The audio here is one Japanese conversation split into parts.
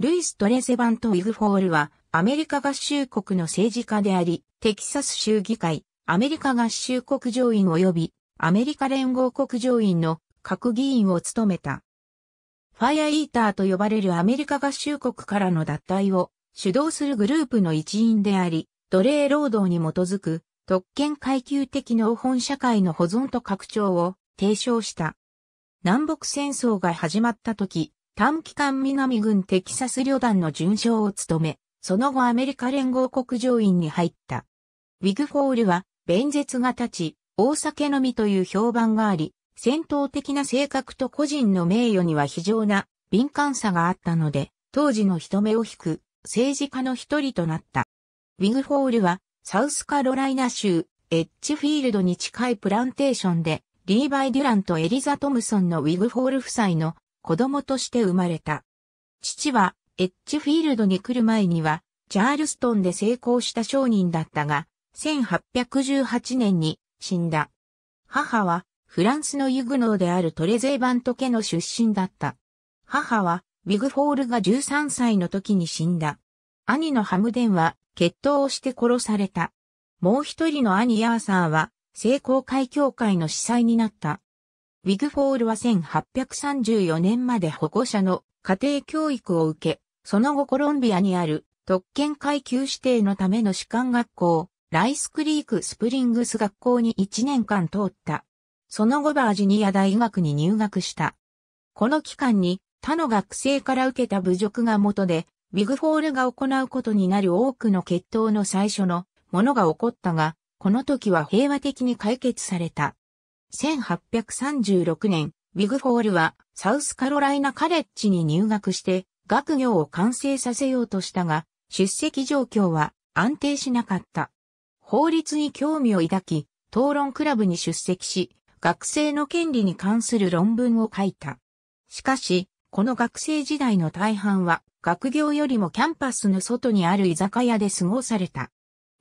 ルイス・トレゼバント・ウィグフォールはアメリカ合衆国の政治家であり、テキサス州議会、アメリカ合衆国上院及びアメリカ連合国上院の各議員を務めた。ファイアイーターと呼ばれるアメリカ合衆国からの脱退を主導するグループの一員であり、奴隷労働に基づく特権階級的農本社会の保存と拡張を提唱した。南北戦争が始まった時、短期間南軍テキサス旅団の準将を務め、その後アメリカ連合国上院に入った。ウィグフォールは、弁舌が立ち、大酒飲みという評判があり、戦闘的な性格と個人の名誉には非常な敏感さがあったので、当時の人目を引く政治家の一人となった。ウィグフォールは、サウスカロライナ州、エッジフィールドに近いプランテーションで、リーバイ・デュランとエリザ・トムソンのウィグフォール夫妻の子供として生まれた。父は、エッジフィールドに来る前には、チャールストンで成功した商人だったが、1818年に死んだ。母は、フランスのユグノーであるトレゼーバント家の出身だった。母は、ウィグフォールが13歳の時に死んだ。兄のハムデンは、決闘をして殺された。もう一人の兄ヤーサーは、聖公会協会の司祭になった。ウィグフォールは1834年まで保護者の家庭教育を受け、その後コロンビアにある特権階級子弟のための士官学校、ライスクリークスプリングス学校に1年間通った。その後バージニア大学に入学した。この期間に他の学生から受けた侮辱が元で、ウィグフォールが行うことになる多くの決闘の最初のものが起こったが、この時は平和的に解決された。1836年、ウィグフォールはサウスカロライナカレッジに入学して学業を完成させようとしたが、出席状況は安定しなかった。法律に興味を抱き、討論クラブに出席し、学生の権利に関する論文を書いた。しかし、この学生時代の大半は、学業よりもキャンパスの外にある居酒屋で過ごされた。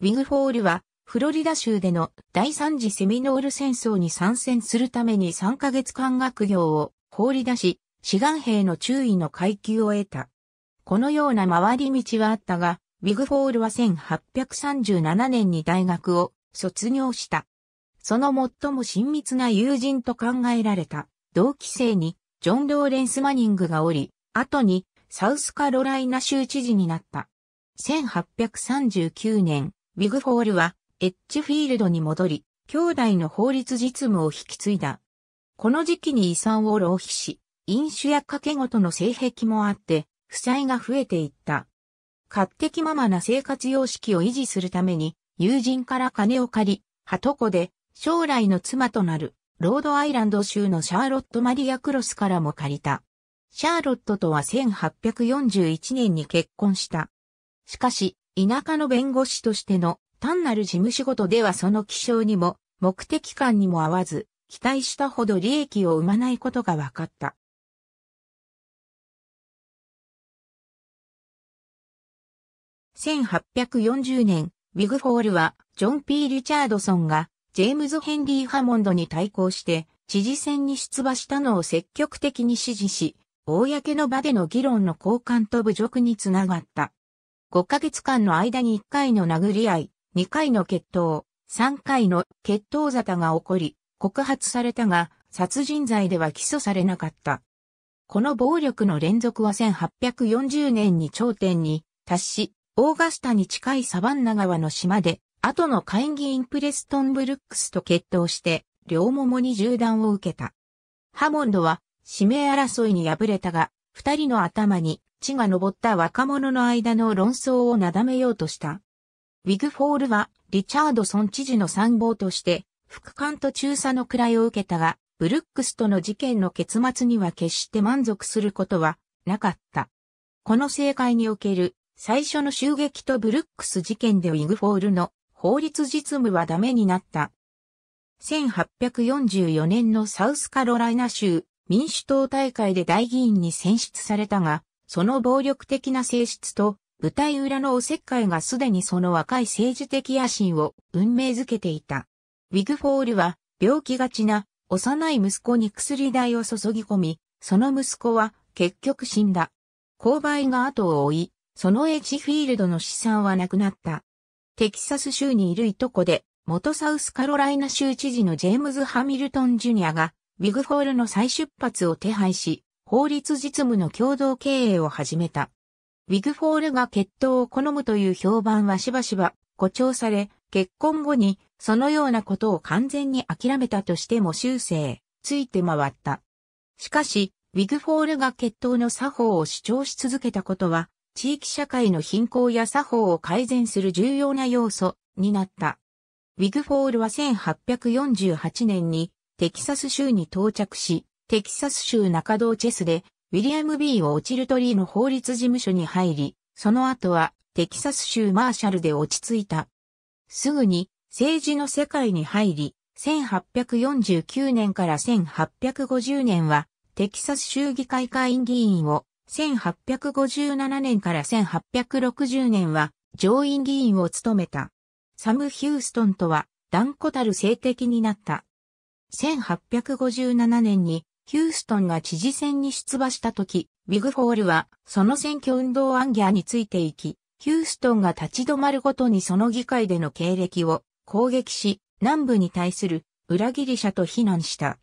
ウィグフォールはフロリダ州での第三次セミノール戦争に参戦するために3ヶ月間学業を放り出し、志願兵の中尉の階級を得た。このような回り道はあったが、ウィグフォールは1837年に大学を卒業した。その最も親密な友人と考えられた同期生にジョン・ローレンス・マニングがおり、後にサウスカロライナ州知事になった。1839年、ウィグフォールはエッジフィールドに戻り、兄弟の法律実務を引き継いだ。この時期に遺産を浪費し、飲酒や掛け事の性癖もあって、負債が増えていった。勝手気ままな生活様式を維持するために、友人から金を借り、はとこで、将来の妻となる、ロードアイランド州のシャーロット・マリア・クロスからも借りた。シャーロットとは1841年に結婚した。しかし、田舎の弁護士としての単なる事務仕事ではその気象にも目的感にも合わず、期待したほど利益を生まないことが分かった。1840年、ウィグフォールは、ジョン・ P・ リチャードソンが、ジェームズ・ヘンリー・ハモンドに対抗して、知事選に出馬したのを積極的に支持し、公の場での議論の交換と侮辱につながった。5ヶ月間の間に1回の殴り合い、2回の決闘、3回の決闘沙汰が起こり、告発されたが、殺人罪では起訴されなかった。この暴力の連続は1840年に頂点に達し、オーガスタに近いサバンナ川の島で、後の会議員プレストン・ブルックスと決闘して、両桃に銃弾を受けた。ハモンドは指名争いに敗れたが、二人の頭に血が昇った若者の間の論争をなだめようとした。ウィグフォールは、リチャードソン知事の参謀として、副官と中佐の位を受けたが、ブルックスとの事件の結末には決して満足することはなかった。この政界における最初の襲撃とブルックス事件でウィグフォールの法律実務はダメになった。1844年のサウスカロライナ州民主党大会で大議員に選出されたが、その暴力的な性質と舞台裏のおせっかいがすでにその若い政治的野心を運命づけていた。ウィグフォールは病気がちな幼い息子に薬代を注ぎ込み、その息子は結局死んだ。勾配が後を追い、そのエッジフィールドの資産はなくなった。テキサス州にいるいとこで、元サウスカロライナ州知事のジェームズ・ハミルトン・ジュニアが、ウィグフォールの再出発を手配し、法律実務の共同経営を始めた。ウィグフォールが決闘を好むという評判はしばしば誇張され、結婚後にそのようなことを完全に諦めたとしても終生、ついて回った。しかし、ウィグフォールが決闘の作法を主張し続けたことは、地域社会の品行や作法を改善する重要な要素になった。ウィグフォールは1848年にテキサス州に到着し、テキサス州ナコドチェスでウィリアム・ B. をオチルトリーの法律事務所に入り、その後はテキサス州マーシャルで落ち着いた。すぐに政治の世界に入り、1849年から1850年はテキサス州議会下院議員を、1857年から1860年は上院議員を務めた。サム・ヒューストンとは断固たる政敵になった。1857年にヒューストンが知事選に出馬した時、ウィグフォールはその選挙運動アンギャーについていき、ヒューストンが立ち止まるごとにその議会での経歴を攻撃し、南部に対する裏切り者と非難した。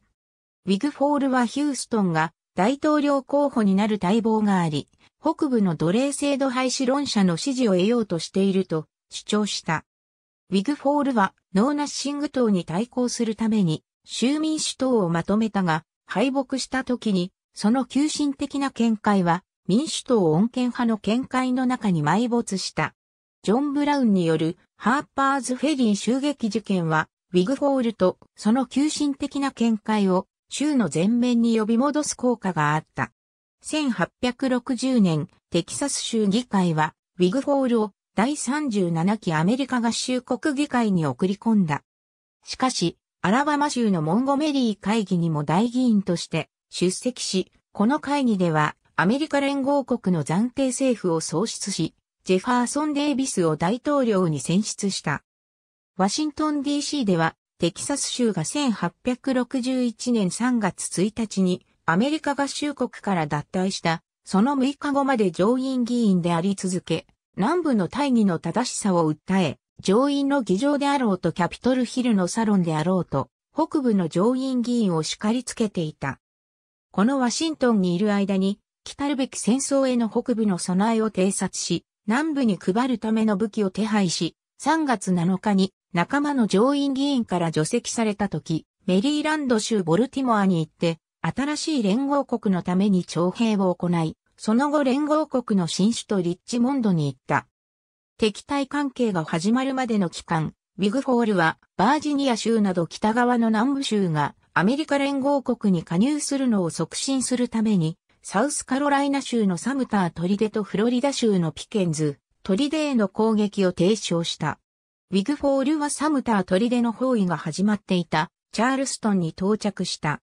ウィグフォールはヒューストンが大統領候補になる大望があり、北部の奴隷制度廃止論者の支持を得ようとしていると主張した。ウィグフォールはノウ・ナッシング党に対抗するために州民主党をまとめたが、敗北した時にその急進的な見解は民主党穏健派の見解の中に埋没した。ジョン・ブラウンによるハーパーズ・フェリー襲撃事件は、ウィグフォールとその急進的な見解を州の前面に呼び戻す効果があった。1860年、テキサス州議会は、ウィグフォールを第37期アメリカ合衆国議会に送り込んだ。しかし、アラバマ州のモンゴメリー会議にも大議員として出席し、この会議ではアメリカ連合国の暫定政府を創出し、ジェファーソン・デイビスを大統領に選出した。ワシントン DC ではテキサス州が1861年3月1日にアメリカ合衆国から脱退したその6日後まで上院議員であり続け、南部の大義の正しさを訴え、上院の議場であろうとキャピトルヒルのサロンであろうと、北部の上院議員を叱りつけていた。このワシントンにいる間に、来たるべき戦争への北部の備えを偵察し、南部に配るための武器を手配し、3月7日に仲間の上院議員から除籍された時、メリーランド州ボルティモアに行って、新しい連合国のために徴兵を行い、その後連合国の新首都リッチモンドに行った。敵対関係が始まるまでの期間、ウィグフォールはバージニア州など北側の南部州がアメリカ連合国に加入するのを促進するために、サウスカロライナ州のサムター砦とフロリダ州のピケンズ、砦への攻撃を提唱した。ウィグフォールはサムター砦の包囲が始まっていたチャールストンに到着した。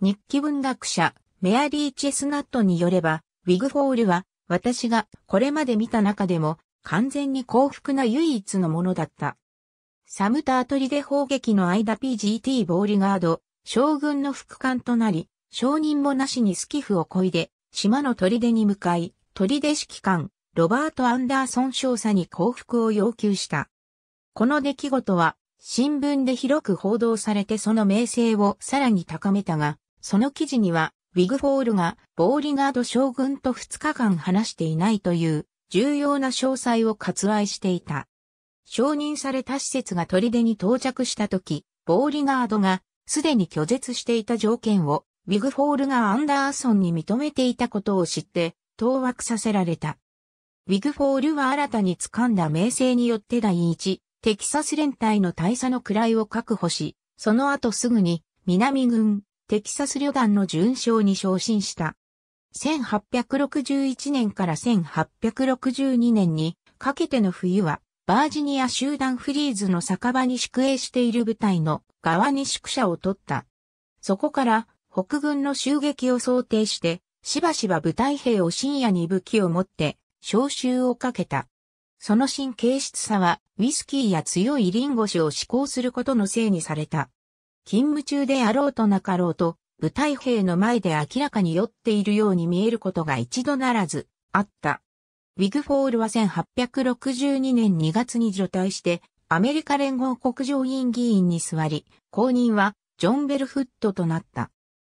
日記文学者メアリー・チェスナットによれば、ウィグフォールは私がこれまで見た中でも完全に幸福な唯一の者だった。サムター砦砲撃の間 PGT ボーリガード、将軍の副官となり、承認もなしにスキフを漕いで、島の砦に向かい、砦指揮官、ロバート・アンダーソン少佐に降伏を要求した。この出来事は新聞で広く報道されてその名声をさらに高めたが、その記事にはウィグフォールがボーリガード将軍と2日間話していないという重要な詳細を割愛していた。承認された使節が砦に到着した時、ボーリガードがすでに拒絶していた条件をウィグフォールがアンダーソンに認めていたことを知って当惑させられた。ウィグフォールは新たに掴んだ名声によって第一テキサス連隊の大佐の位を確保し、その後すぐに南軍テキサス旅団の準将に昇進した。1861年から1862年にかけての冬はバージニア集団フリーズの酒場に宿営している部隊の側に宿舎を取った。そこから北軍の襲撃を想定してしばしば部隊兵を深夜に武器を持って召集をかけた。その神経質さは、ウイスキーや強いリンゴ酒を嗜好することのせいにされた。勤務中であろうとなかろうと、部隊兵の前で明らかに酔っているように見えることが一度ならず、あった。ウィグフォールは1862年2月に除隊して、アメリカ連合国上院議員に座り、後任はジョン・ベル・フッドとなった。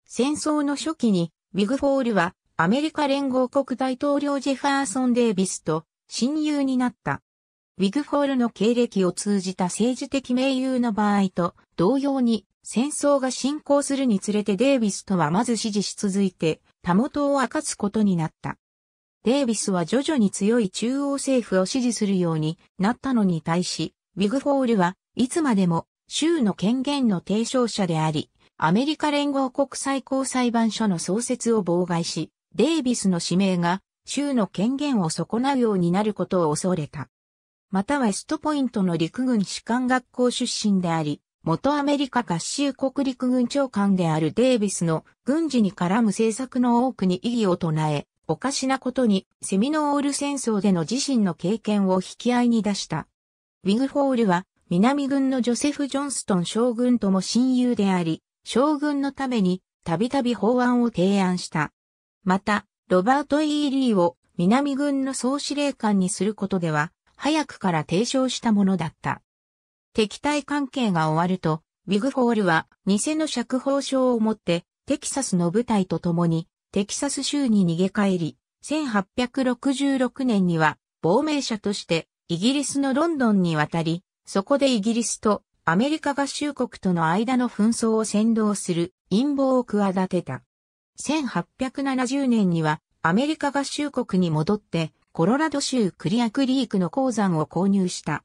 戦争の初期に、ウィグフォールはアメリカ連合国大統領ジェファーソン・デイビスと親友になった。ウィグフォールの経歴を通じた政治的盟友の場合と同様に戦争が進行するにつれてデイビスとはまず支持し続いて、たもとを分かつことになった。デイビスは徐々に強い中央政府を支持するようになったのに対し、ウィグフォールはいつまでも州の権限の提唱者であり、アメリカ連合国最高裁判所の創設を妨害し、デイビスの指名が州の権限を損なうようになることを恐れた。またウエストポイントの陸軍士官学校出身であり、元アメリカ合衆国陸軍長官であるデイビスの軍事に絡む政策の多くに異議を唱え、おかしなことにセミノール戦争での自身の経験を引き合いに出した。ウィグフォールは南軍のジョセフ・ジョンストン将軍とも親友であり、将軍のためにたびたび法案を提案した。また、ロバート・ E・リーを南軍の総司令官にすることでは、早くから提唱したものだった。敵対関係が終わると、ウィグフォールは偽の釈放書を持ってテキサスの部隊と共にテキサス州に逃げ帰り、1866年には亡命者としてイギリスのロンドンに渡り、そこでイギリスとアメリカ合衆国との間の紛争を先導する陰謀を企てた。1870年にはアメリカ合衆国に戻ってコロラド州クリアクリークの鉱山を購入した。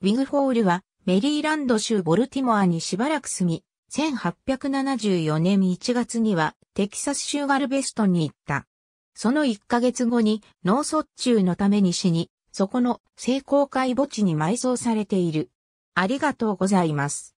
ウィグフォールはメリーランド州ボルティモアにしばらく住み、1874年1月にはテキサス州ガルベストに行った。その1ヶ月後に脳卒中のために死に、そこの成功会墓地に埋葬されている。ありがとうございます。